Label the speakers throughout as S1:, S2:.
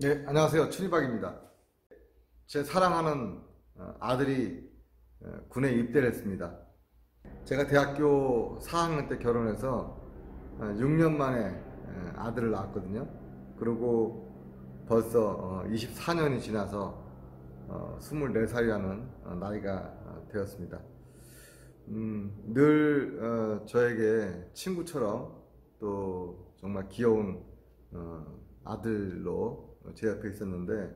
S1: 네, 안녕하세요. 추리박입니다. 제 사랑하는 어, 아들이 어, 군에 입대를 했습니다. 제가 대학교 4학년 때 결혼해서 6년 만에 아들을 낳았거든요. 그리고 벌써 24년이 어, 지나서 24살이라는 나이가 되었습니다. 음, 늘 저에게 친구처럼 또 정말 귀여운 아들로 제 옆에 있었는데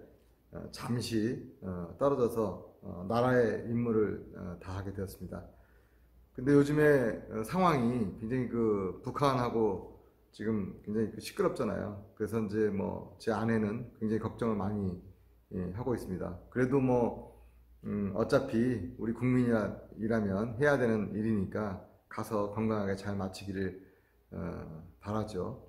S1: 어, 잠시 어, 떨어져서 어, 나라의 임무를 다하게 되었습니다. 근데 요즘에 상황이 굉장히 그 북한하고 지금 굉장히 그 시끄럽잖아요. 그래서 이제 뭐 제 아내는 굉장히 걱정을 많이 예, 하고 있습니다. 그래도 뭐 음, 어차피 우리 국민이라면 해야 되는 일이니까 가서 건강하게 잘 마치기를 어, 바라죠.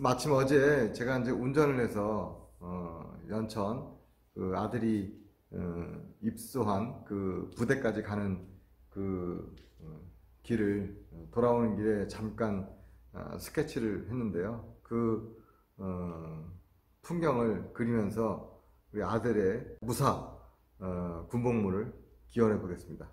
S1: 마침 어제 제가 이제 운전을 해서 어, 연천 그 아들이 어, 입소한 그 부대까지 가는 그 어, 길을 돌아오는 길에 잠깐 어, 스케치를 했는데요. 그 어, 풍경을 그리면서 우리 아들의 무사 어, 군복무를 기원해 보겠습니다.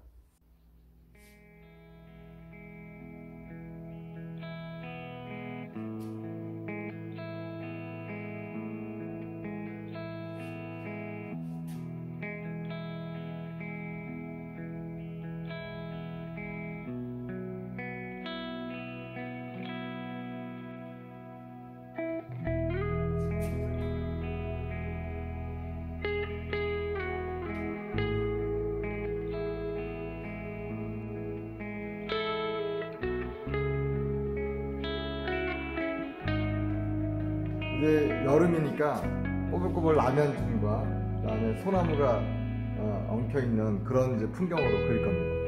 S1: 이제 여름이니까 꼬불꼬불 라면통과 그다음에 소나무가 어, 엉켜 있는 그런 이제 풍경으로 그릴 겁니다.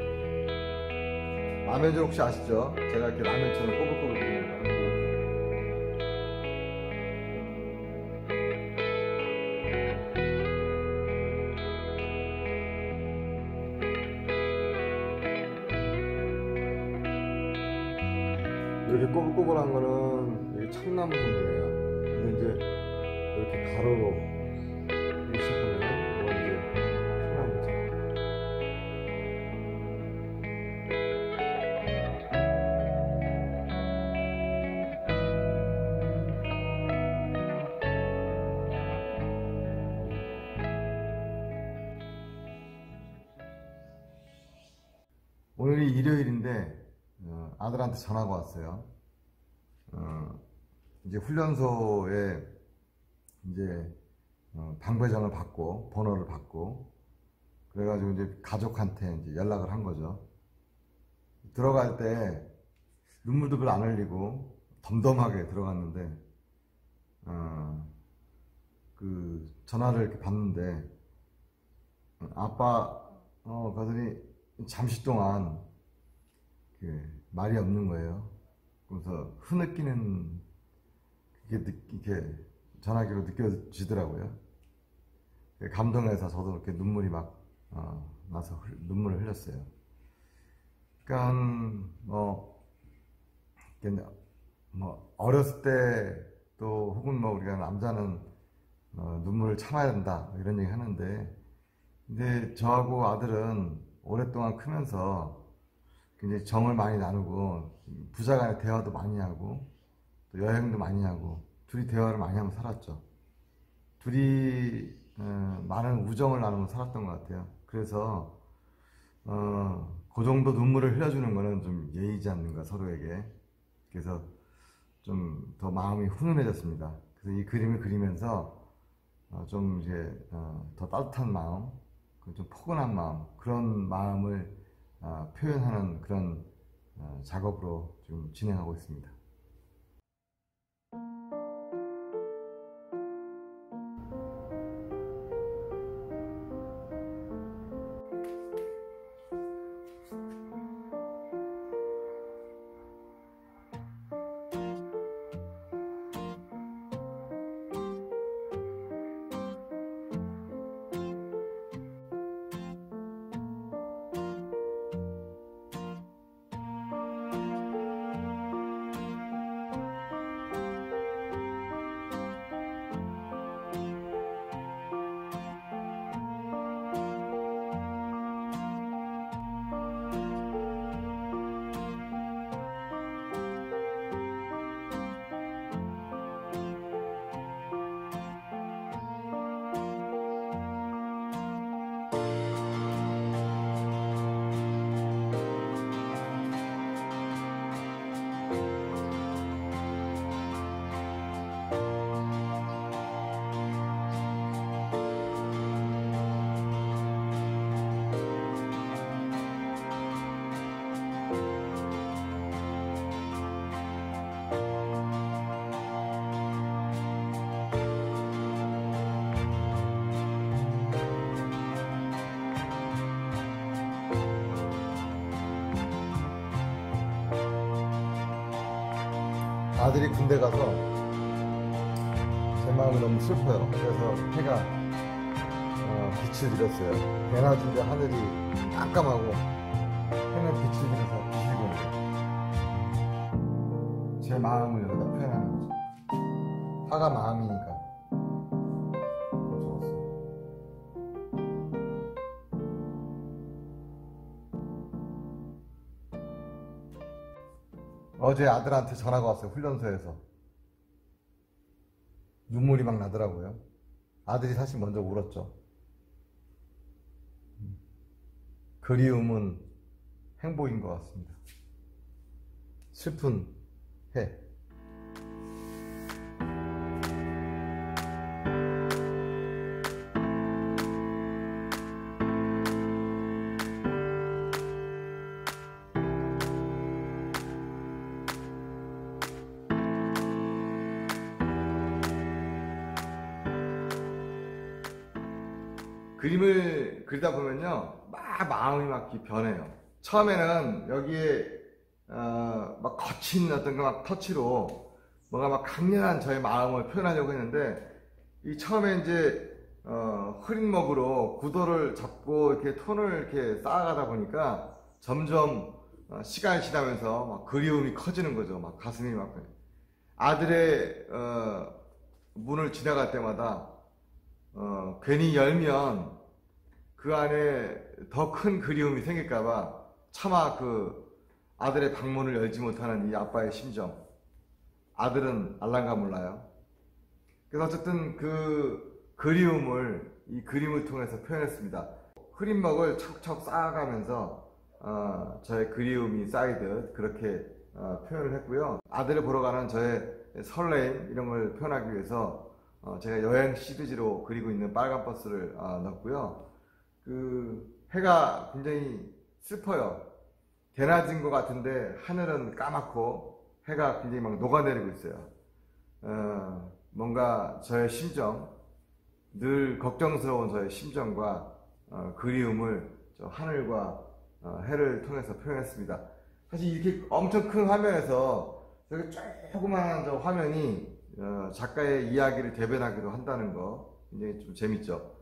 S1: 라면전 혹시 아시죠? 제가 이렇게 라면처럼 꼬불꼬불 그리는 거. 이렇게 꼬불꼬불한 거는 여기 참나무 정도예요. 가로로 시작하면. 오늘이 일요일인데 어, 아들한테 전화가 왔어요. 어, 이제 훈련소에 이제 어, 방배정을 받고 번호를 받고 그래가지고 이제 가족한테 이제 연락을 한 거죠. 들어갈 때 눈물도 별로 안 흘리고 덤덤하게 들어갔는데 어, 그 전화를 이렇게 받는데 어, 아빠 어 그러더니 잠시 동안 그 말이 없는 거예요. 그래서 흐느끼는 그게 이렇게 전화기로 느껴지더라고요. 감동해서 저도 이렇게 눈물이 막 어, 나서 눈물을 흘렸어요. 그러니까 뭐, 뭐 어렸을 때 또 혹은 뭐 우리가 남자는 어, 눈물을 참아야 된다 이런 얘기 하는데 근데 저하고 아들은 오랫동안 크면서 굉장히 정을 많이 나누고 부자간의 대화도 많이 하고 또 여행도 많이 하고 둘이 대화를 많이 하면서 살았죠. 둘이 어, 많은 우정을 나누며 살았던 것 같아요. 그래서 어, 그 정도 눈물을 흘려주는 거는 좀 예의지 않는가 서로에게. 그래서 좀 더 마음이 훈훈해졌습니다. 그래서 이 그림을 그리면서 어, 좀 이제 어, 더 따뜻한 마음, 좀 포근한 마음 그런 마음을 어, 표현하는 그런 어, 작업으로 지금 진행하고 있습니다. 아들이 군대 가서 제 마음이 너무 슬퍼요. 그래서 해가 어, 빛을 잃었어요. 대낮인데 하늘이 깜깜하고 해는 빛을 잃어서 비비고 제 마음을 여기다 표현하는 거죠. 화가 마음이니까. 어제 아들한테 전화가 왔어요. 훈련소에서. 눈물이 막 나더라고요. 아들이 사실 먼저 울었죠. 음. 그리움은 행복인 것 같습니다. 슬픈 해. 그림을 그리다 보면요, 막 마음이 막 변해요. 처음에는 여기에 어, 막 거친 어떤 그 막 터치로 뭔가 막 강렬한 저의 마음을 표현하려고 했는데 이 처음에 이제 어, 흐린 먹으로 구도를 잡고 이렇게 톤을 이렇게 쌓아가다 보니까 점점 어, 시간이 지나면서 막 그리움이 커지는 거죠. 막 가슴이 막 아들의 어, 문을 지나갈 때마다 어, 괜히 열면 그 안에 더 큰 그리움이 생길까봐 차마 그 아들의 방문을 열지 못하는 이 아빠의 심정. 아들은 알랑가 몰라요. 그래서 어쨌든 그 그리움을 이 그림을 통해서 표현했습니다. 흐린먹을 척척 쌓아가면서 어, 저의 그리움이 쌓이듯 그렇게 어, 표현을 했고요. 아들을 보러 가는 저의 설레임 이런 걸 표현하기 위해서 어, 제가 여행 시리즈로 그리고 있는 빨간 버스를 어, 넣었고요. 그 해가 굉장히 슬퍼요. 대낮인 것 같은데 하늘은 까맣고 해가 굉장히 막 녹아내리고 있어요. 어, 뭔가 저의 심정, 늘 걱정스러운 저의 심정과 어, 그리움을 저 하늘과 어, 해를 통해서 표현했습니다. 사실 이렇게 엄청 큰 화면에서 저기 조그마한 저 화면이 어, 작가의 이야기를 대변하기도 한다는 거 굉장히 좀 재밌죠.